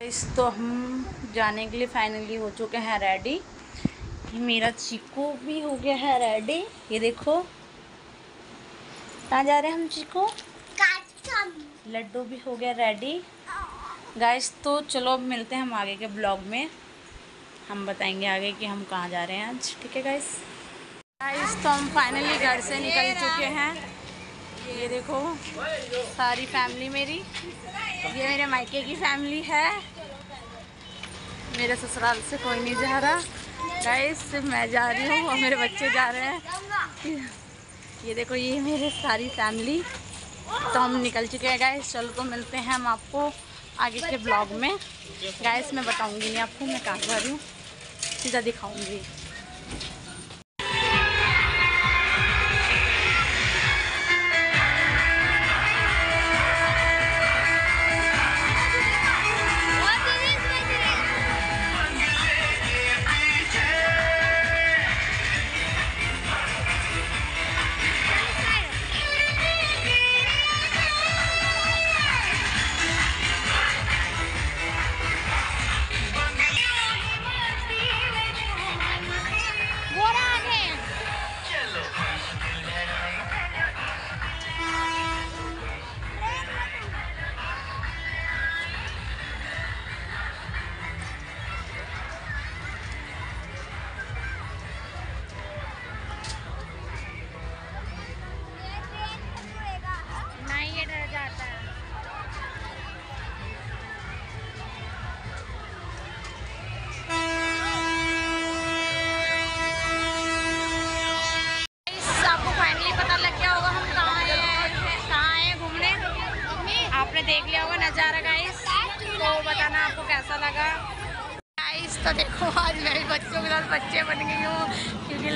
इस तो हम जाने के लिए फाइनली हो चुके हैं रेडी मेरा चीकू भी हो गया है रेडी ये देखो. कहाँ जा रहे हैं हम चीकू? लड्डू भी हो गया रेडी गाइस तो चलो अब मिलते हैं हम आगे के ब्लॉग में. हम बताएँगे आगे कि हम कहाँ जा रहे हैं आज. ठीक है गाइस गाइस तो हम फाइनली घर से निकल चुके हैं. ये देखो, सारी फैमिली मेरी। ये मेरे मायके की फैमिली है। मेरे ससुराल से कोई नहीं जा रहा। गाइस मैं जा रही हूँ और मेरे बच्चे जा रहे हैं। ये देखो, ये मेरे सारी फैमिली तो हम निकल चुके हैं गाइस चलो तो मिलते हैं हम आपको आगे के ब्लॉग में। गाइस मैं बताऊँगी नहीं आपको, मैं कहाँ जा रही हूँ। सीधा दिखाऊँगी।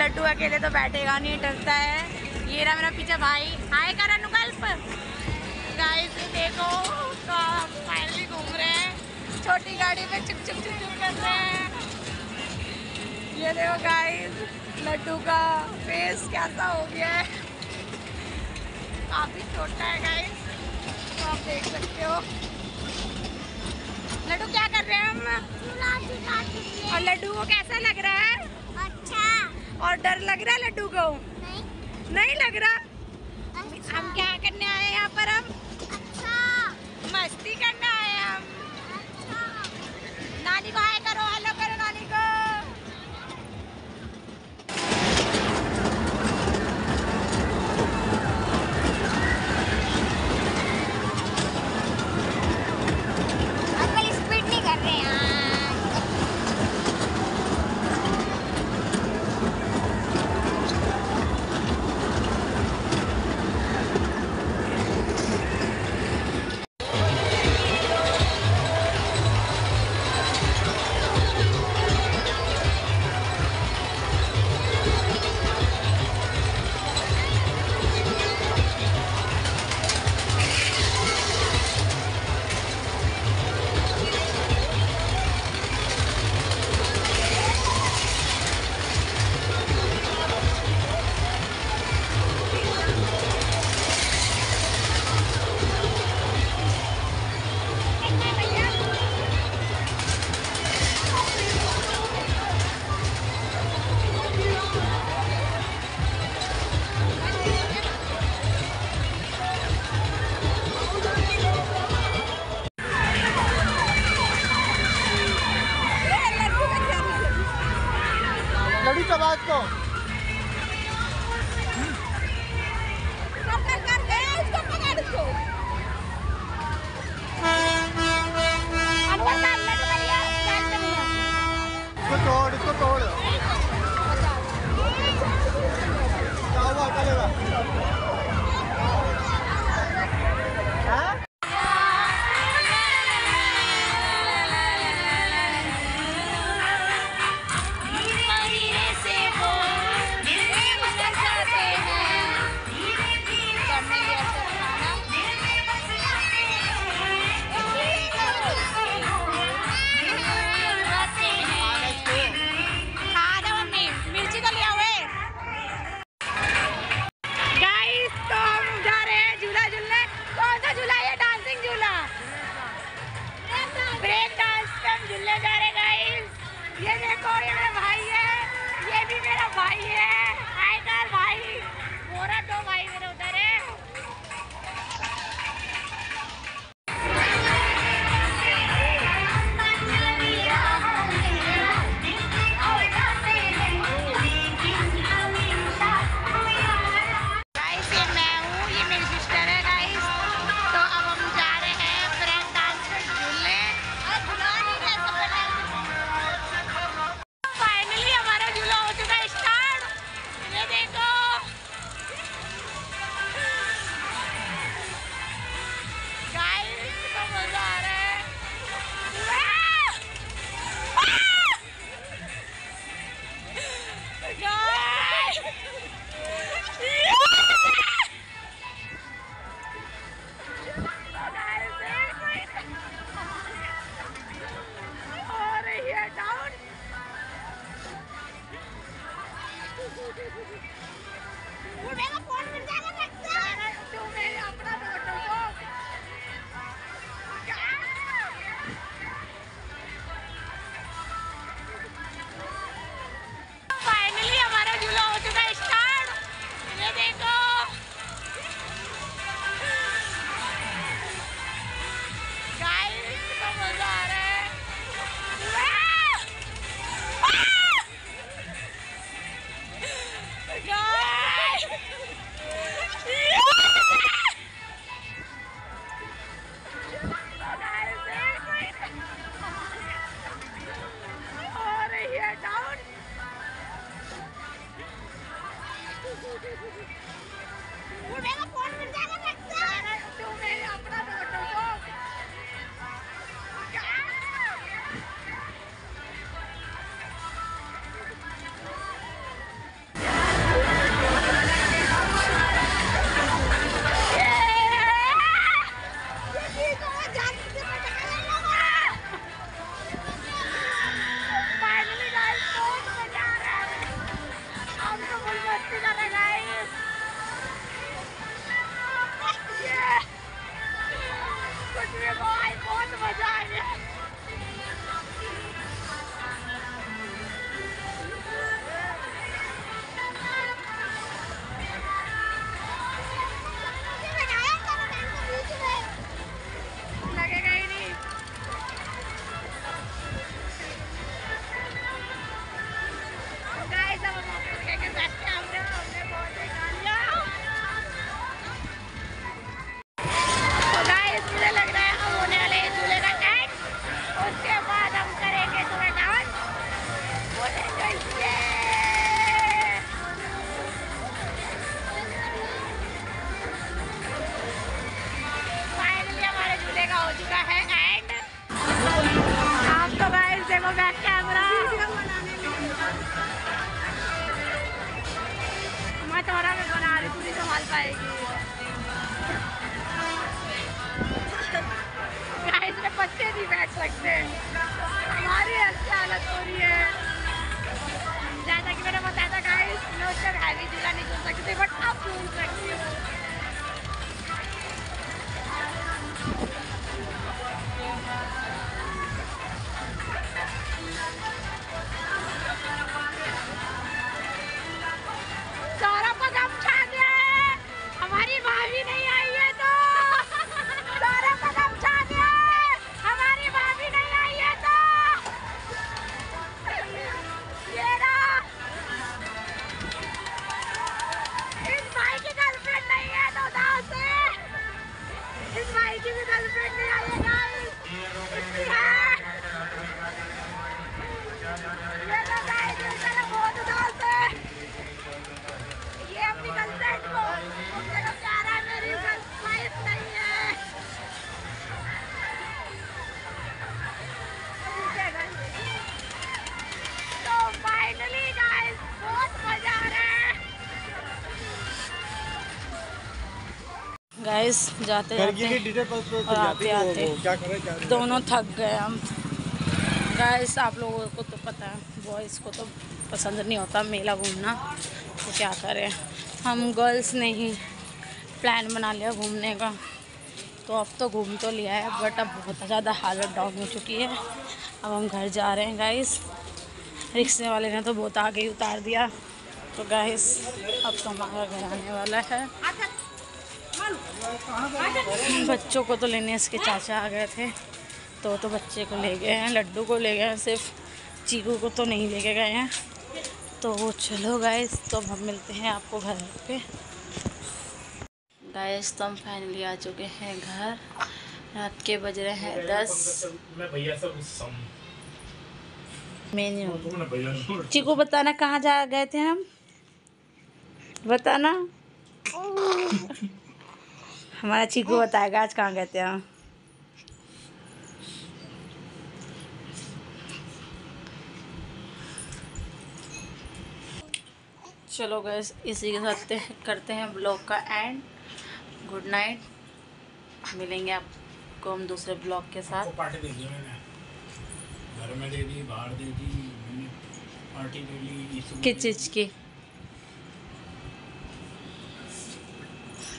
लड्डू अकेले तो बैठेगा नहीं डरता है। ये रहा मेरा पीछे भाई। हाय कर अनुकल्प गाइस देखो तो हम फाइनली घूम रहे हैं। छोटी गाड़ी में चुप चुप चुप चुप कर रहे हैं। ये देखो गाइस लड्डू का फेस कैसा हो गया है। काफ़ी छोटा है गाइस तो आप देख सकते हो। लड्डू क्या कर रहे हैं हम? और लड्डू को कैसा लग रहा है? और डर लग रहा है लड्डू को? नहीं। नहीं लग रहा? अच्छा। हम क्या करने आए यहाँ पर हम? अच्छा। मस्ती करने आए हम। अच्छा। नानी को हाय करो हेलो। झूलने जा रहे गाइस ये देखो, ये मेरा भाई है। ये भी मेरा भाई है। सकते हमारी ऐसी हालत हो रही है। जैसा कि मैंने बताया था गाइस मैं हैवी झूला नहीं झूल सकती बट अब झूल सकती हूँ। सौरभ गाइस जाते जाते डिटेल तो और आते आते दोनों थक गए हम। गाइस आप लोगों को तो पता है बॉयज़ को तो पसंद नहीं होता मेला घूमना। तो क्या करें? हम गर्ल्स ने ही प्लान बना लिया घूमने का। तो अब तो घूम तो लिया है बट अब बहुत ज़्यादा हालत डाउन हो चुकी है। अब हम घर जा रहे हैं गाइस रिक्शे वाले ने तो बहुत आगे ही उतार दिया। तो गाइस अब तो हमारा घर आने वाला है। बच्चों को तो लेने इसके चाचा आ गए थे। तो तो बच्चे को ले गए हैं, लड्डू को ले गए हैं, सिर्फ़ चीकू को तो नहीं लेके गए हैं। तो चलो गाइस तो हम मिलते हैं आपको घर पे। गाइस तो हम फाइनली आ चुके हैं घर। रात के बज रहे हैं दस। मेन्यू चीकू, बताना कहाँ जा गए थे हम? बताना। हमारा चीकू बताएगा आज कहाँ कहते हैं हम? चलो गैस इसी के साथ ते- करते हैं ब्लॉग का एंड गुड नाइट मिलेंगे आपको हम दूसरे ब्लॉग के साथ. पार्टी दे दी मैंने. घर में दे दी बाहर दे दी मैंने पार्टी दे इसको किस चीज़ की?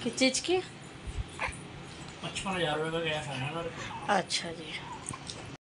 किस चीज़ की? पचपन हज़ार रुपये का गैस आया मेरे को अच्छा जी